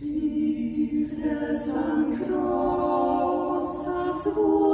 Tifre sancro satur.